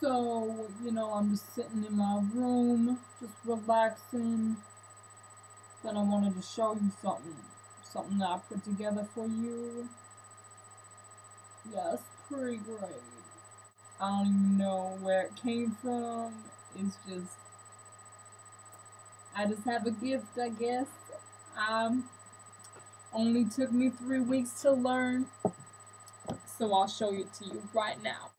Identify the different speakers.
Speaker 1: So you know, I'm just sitting in my room, just relaxing. Then I wanted to show you something. Something that I put together for you. Yeah, it's pretty great. I don't even know where it came from. It's just I just have a gift, I guess. Um only took me three weeks to learn. So I'll show it to you right now.